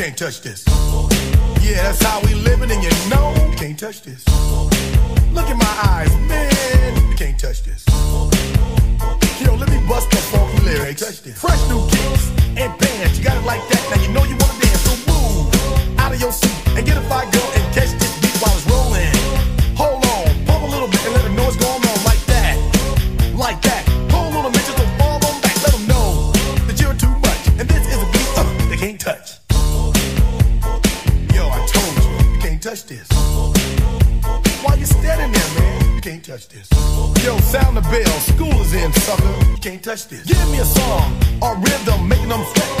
Can't touch this. yeah, that's how we living, and you know. You can't touch this. Look in my eyes, man. You can't touch this. Yo, let me bust the funky lyrics. touch this. Fresh new kicks and bands, you got it like that. Now you know you wanna dance, so move out of your seat and get a fire girl and catch this beat while it's rolling. Hold on, pump a little bit and let them know what's going on like that, like that. Hold on a minute, just fall on back, let them know that you're too much. And this is a beat uh, they can't touch. Touch this. Why you standing there, man? You can't touch this. Yo, sound the bell, school is in, sucker. You can't touch this. Give me a song or rhythm, making them sweat.